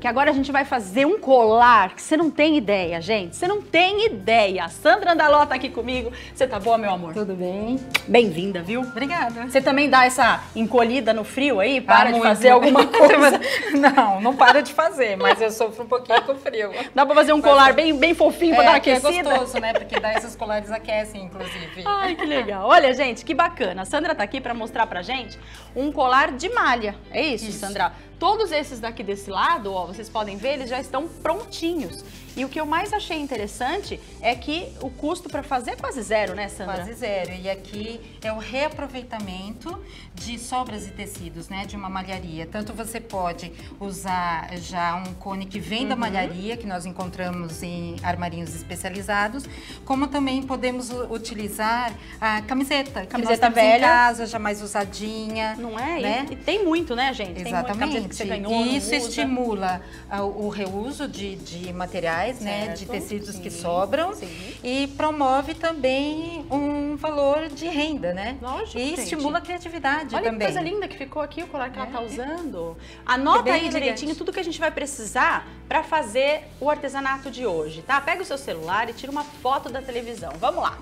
Que agora a gente vai fazer um colar que você não tem ideia, gente. Você não tem ideia. A Sandra Andaló tá aqui comigo. Você tá boa, meu amor? Tudo bem? Bem-vinda, viu? Obrigada. Você também dá essa encolhida no frio aí? Para ah, de fazer alguma coisa? não, não para de fazer, mas eu sofro um pouquinho com frio. Dá pra fazer um colar bem, bem fofinho pra é, dar uma aquecida? É gostoso, né? Porque daí esses colares aquecem, inclusive. Ai, que legal. Olha, gente, que bacana. A Sandra tá aqui pra mostrar pra gente um colar de malha. É isso, isso. Sandra? Todos esses daqui desse lado, ó, vocês podem ver, eles já estão prontinhos. E o que eu mais achei interessante é que o custo para fazer é quase zero, né, Sandra? Quase zero. E aqui é o reaproveitamento de sobras e tecidos, né, de uma malharia. Tanto você pode usar já um cone que vem uhum. da malharia, que nós encontramos em armarinhos especializados, como também podemos utilizar a camiseta, camiseta velha, em casa, já mais usadinha. Não é? Né? E, e tem muito, né, gente? Exatamente. Tem que você ganhou, Isso estimula o, o reuso de, de materiais materiais, né, de tecidos sim, que sobram sim. e promove também um valor de renda, né? Lógico, E gente. estimula a criatividade Olha também. Olha que coisa linda que ficou aqui o colar que é. ela tá usando. Anota aí elegante. direitinho tudo que a gente vai precisar para fazer o artesanato de hoje, tá? Pega o seu celular e tira uma foto da televisão. Vamos lá.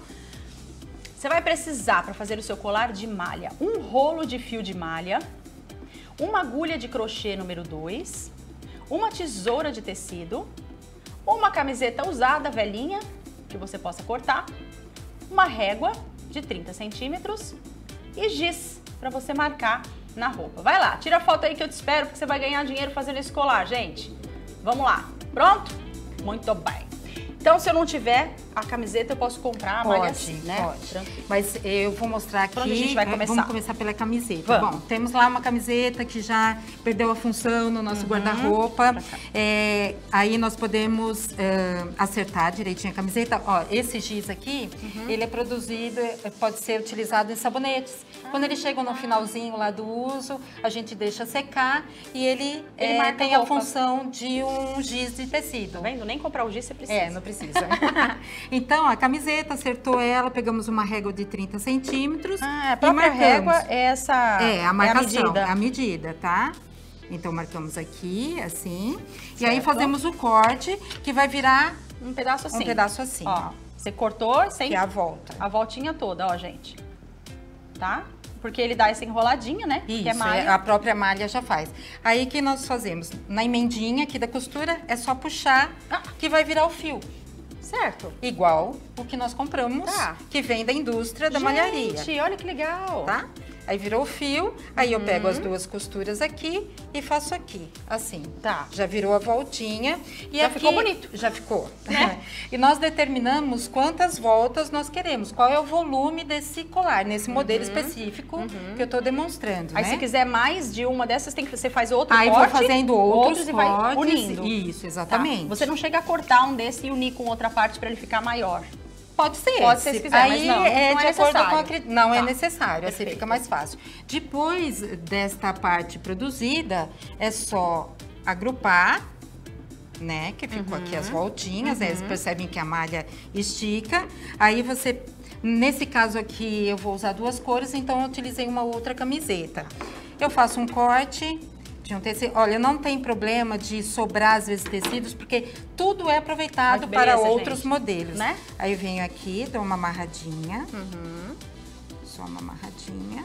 Você vai precisar para fazer o seu colar de malha, um rolo de fio de malha, uma agulha de crochê número 2, uma tesoura de tecido, uma camiseta usada, velhinha, que você possa cortar, uma régua de 30 centímetros e giz para você marcar na roupa. Vai lá, tira a foto aí que eu te espero, porque você vai ganhar dinheiro fazendo esse colar, gente. Vamos lá, pronto? Muito bem. Então, se eu não tiver a camiseta, eu posso comprar pode, malha assim, né? Pode. Tranquilo. Mas eu vou mostrar aqui. onde a gente vai começar? Vamos começar pela camiseta. Vamos. Bom, temos lá uma camiseta que já perdeu a função no nosso uhum. guarda-roupa. É, aí nós podemos uh, acertar direitinho a camiseta. Ó, esse giz aqui, uhum. ele é produzido, é, pode ser utilizado em sabonetes. Ah, Quando ele chega no finalzinho lá do uso, a gente deixa secar e ele, ele é, tem a, a função de um giz de tecido. Tá vendo? Nem comprar o giz você precisa. É, não precisa. então, a camiseta, acertou ela, pegamos uma régua de 30 centímetros. Ah, a própria régua é essa... É, a marcação, é a medida, a medida tá? Então, marcamos aqui, assim. Certo. E aí fazemos o corte, que vai virar... Um pedaço assim. Um pedaço assim. Ó, você cortou sem... Que é a volta. A voltinha toda, ó, gente. Tá? porque ele dá essa enroladinha, né? Isso, que é malha. a própria malha já faz. Aí que nós fazemos? Na emendinha aqui da costura, é só puxar ah. que vai virar o fio. Certo. Igual o que nós compramos, tá. que vem da indústria da Gente, malharia. Gente, olha que legal. Tá? Aí virou o fio, aí eu pego as uhum. duas costuras aqui e faço aqui, assim. Tá. Já virou a voltinha. E já aqui, ficou bonito. Já ficou. Né? e nós determinamos quantas voltas nós queremos, qual é o volume desse colar, nesse modelo uhum. específico uhum. que eu estou demonstrando, Aí né? se quiser mais de uma dessas, tem que você faz outro aí corte. Aí vou fazendo outros, outros e vai unindo. Isso, exatamente. Tá. Você não chega a cortar um desse e unir com outra parte para ele ficar maior. Pode ser. Pode ser se quiser, Aí não, é não de é acordo necessário. com a Não é tá. é necessário, Perfeito. assim fica mais fácil. Depois desta parte produzida, é só agrupar, né? Que ficou uhum. aqui as uhum. voltinhas, uhum. né? Vocês percebem que a malha estica. Aí você Nesse caso aqui, eu vou usar duas cores, então eu utilizei uma outra camiseta. Eu faço um corte, de um tecido. Olha, não tem problema de sobrar às vezes tecidos, porque tudo é aproveitado para outros gente. modelos. Né? Aí eu venho aqui, dou uma amarradinha. Uhum. Só uma amarradinha.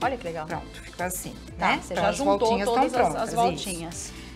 Olha que legal. Pronto, ficou assim, tá, né? Você então, já juntou todas prontas, as, as voltinhas. Isso.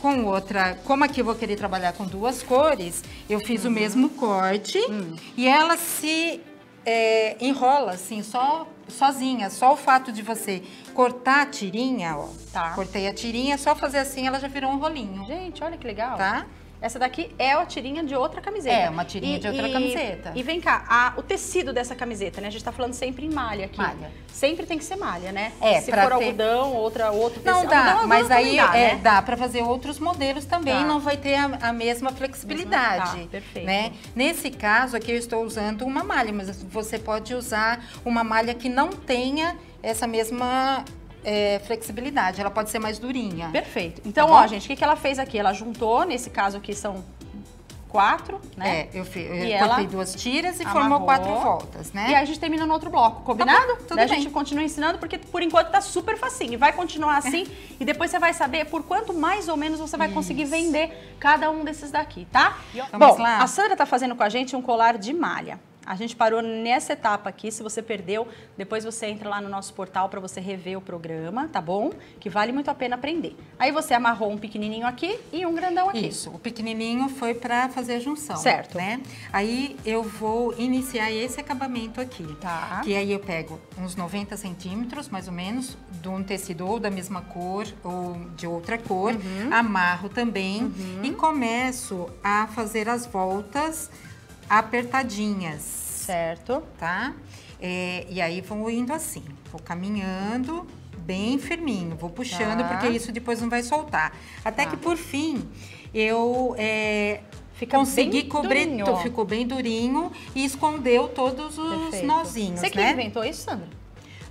Com outra, como aqui eu vou querer trabalhar com duas cores, eu fiz uhum. o mesmo corte uhum. e ela se é, enrola assim, só sozinha. Só o fato de você cortar a tirinha, ó. Tá. Cortei a tirinha, só fazer assim, ela já virou um rolinho. Gente, olha que legal. Tá? Essa daqui é a tirinha de outra camiseta. É, uma tirinha e, de outra e, camiseta. E vem cá, a, o tecido dessa camiseta, né? A gente tá falando sempre em malha aqui. Malha. Sempre tem que ser malha, né? É, Se for ter... algodão, outra, outro tecido. Não dá, algodão, mas aí dá, é, né? dá para fazer outros modelos também, tá. não vai ter a, a mesma flexibilidade. Tá, perfeito. Né? Nesse caso aqui eu estou usando uma malha, mas você pode usar uma malha que não tenha essa mesma é, flexibilidade, ela pode ser mais durinha. Perfeito. Então, tá ó, gente, o que, que ela fez aqui? Ela juntou, nesse caso aqui são quatro, né? É, eu, fi, eu cortei duas tiras e amarrou. formou quatro voltas, né? E aí a gente termina no outro bloco, combinado? Tá tudo Daí bem. a gente continua ensinando, porque por enquanto tá super facinho. E vai continuar assim, é. e depois você vai saber por quanto mais ou menos você vai Isso. conseguir vender cada um desses daqui, tá? Vamos Bom, lá. a Sandra tá fazendo com a gente um colar de malha. A gente parou nessa etapa aqui. Se você perdeu, depois você entra lá no nosso portal para você rever o programa, tá bom? Que vale muito a pena aprender. Aí você amarrou um pequenininho aqui e um grandão aqui. Isso. O pequenininho foi para fazer a junção. Certo. Né? Aí eu vou iniciar esse acabamento aqui. Tá. Que aí eu pego uns 90 centímetros, mais ou menos, de um tecido ou da mesma cor ou de outra cor. Uhum. Amarro também uhum. e começo a fazer as voltas apertadinhas. Certo. Tá? É, e aí vou indo assim, vou caminhando bem firminho, vou puxando, tá. porque isso depois não vai soltar. Até tá. que por fim, eu é, Fica consegui cobrir, durinho. ficou bem durinho e escondeu todos os Perfeito. nozinhos, Você que né? inventou isso, Sandra?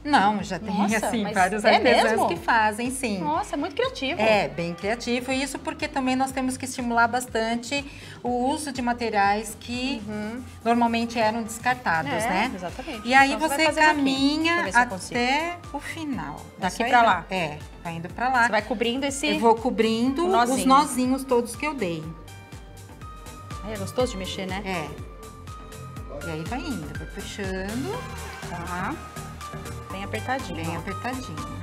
Não, já tem Nossa, assim vários é artesãos mesmo? que fazem, sim. Nossa, é muito criativo. É, bem criativo. E isso porque também nós temos que estimular bastante o uso de materiais que uhum. normalmente eram descartados, é, né? Exatamente. E aí então, você, você caminha até o final. Daqui para lá. É, vai indo para lá. Você vai cobrindo esse. Eu vou cobrindo nozinho. os nozinhos todos que eu dei. é gostoso de mexer, né? É. E aí vai indo, vai puxando. Tá. Bem apertadinho. Bem ó. apertadinho.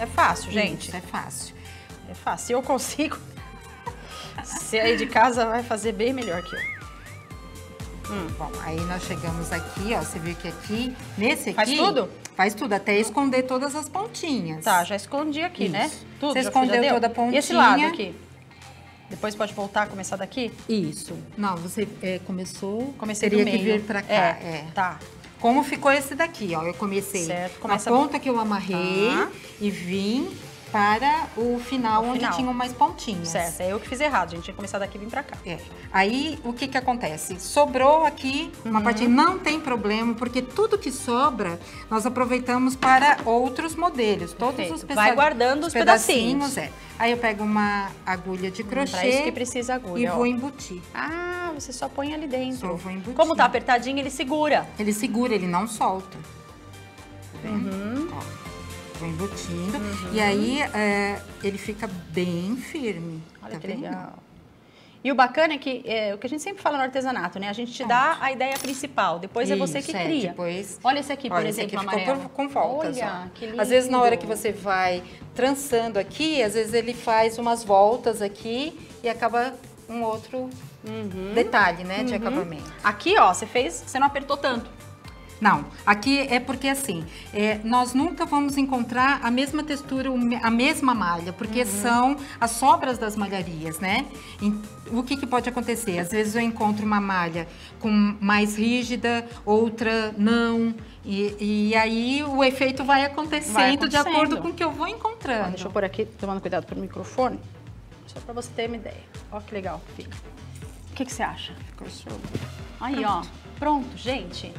É fácil, gente. Isso, é fácil. É fácil. Se eu consigo, você aí de casa vai fazer bem melhor que eu. Hum. Bom, aí nós chegamos aqui, ó. Você viu que aqui, nesse aqui... Faz tudo? Faz tudo, até esconder todas as pontinhas. Tá, já escondi aqui, né? Isso. né? Tudo, Você escondeu toda a pontinha. E esse lado aqui? Depois pode voltar, começar daqui? Isso. Não, você é, começou... Comecei teria do meio. que vir pra cá. É, é. tá. Como ficou esse daqui, ó. Eu comecei certo, começa a ponta que eu amarrei tá. e vim para o final, o onde final. tinham mais pontinhas. Certo, é eu que fiz errado, a gente tinha começado aqui e vim pra cá. É. Aí, o que que acontece? Sobrou aqui uma uhum. parte, não tem problema, porque tudo que sobra, nós aproveitamos para outros modelos. Todos Perfeito. os pedacinhos. Vai guardando os pedacinhos. pedacinhos. É. Aí eu pego uma agulha de crochê. Pra isso que precisa agulha, E ó. vou embutir. Ah, você só põe ali dentro. Só vou embutir. Como tá apertadinho, ele segura. Ele segura, ele não solta. Tá uhum. Ó vou embutindo. Uhum. E aí é, ele fica bem firme. Olha tá que vendo? legal. E o bacana é que é, o que a gente sempre fala no artesanato, né? A gente te dá a ideia principal, depois Isso, é você que é, cria. Depois, Olha esse aqui, por olha, exemplo, esse aqui ficou com voltas. Olha, ó. que lindo. Às vezes na hora que você vai trançando aqui, às vezes ele faz umas voltas aqui e acaba um outro uhum. detalhe, né, de uhum. acabamento. Aqui, ó, você fez, você não apertou tanto. Não, aqui é porque assim, é, nós nunca vamos encontrar a mesma textura, a mesma malha, porque uhum. são as sobras das malharias, né? E, o que, que pode acontecer? Às vezes eu encontro uma malha com mais rígida, outra não, e, e aí o efeito vai acontecendo, vai acontecendo, de acordo com o que eu vou encontrando. Ó, deixa eu pôr aqui, tomando cuidado pelo microfone, só para você ter uma ideia. Ó que legal, fica. O que, que você acha? Ficou show. Aí, Pronto. ó. Pronto, gente.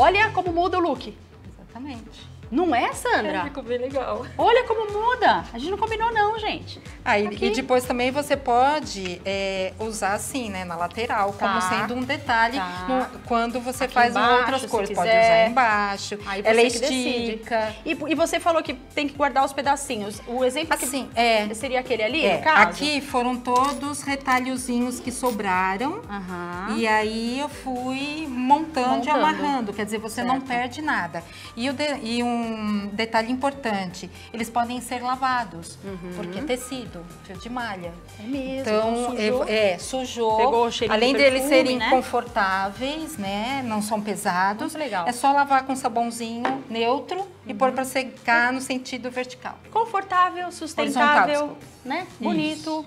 Olha como muda o look. Exatamente. Não é, Sandra? Ficou bem legal. Olha como muda. A gente não combinou não, gente. Ah, e, depois também você pode é, usar assim, né, na lateral, tá. como sendo um detalhe tá. no, quando você Aqui faz embaixo, outras cores. Pode usar embaixo. Aí Ela estica. E, e, você falou que tem que guardar os pedacinhos. O exemplo assim, que é, seria aquele ali, é, no caso? Aqui foram todos retalhozinhos que sobraram. Uhum. E aí eu fui montando, montando, e amarrando. Quer dizer, você certo. não perde nada. E, o de, e um um detalhe importante, eles podem ser lavados, uhum. porque é tecido, fio de malha. É mesmo, então, sujou. É, é, sujou. O Além de deles serem né? confortáveis, né, não são pesados, Muito legal. é só lavar com sabãozinho neutro uhum. e pôr para secar no sentido vertical. Confortável, sustentável, né? Bonito.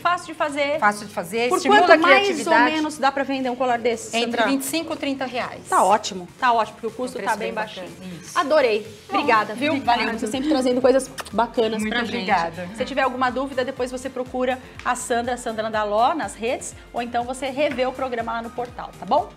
Fácil de fazer. Fácil de fazer, Por estimula quanto a criatividade. mais ou menos dá para vender um colar desse, Entre Sandra? 25 e 30 reais. Tá ótimo, tá ótimo, porque o custo tá bem baixinho. Adorei. Obrigada, viu? Obrigada. Valeu, você sempre trazendo coisas bacanas Muito pra obrigada. gente. Se tiver alguma dúvida, depois você procura a Sandra, Sandra Andaló, nas redes, ou então você revê o programa lá no portal, tá bom?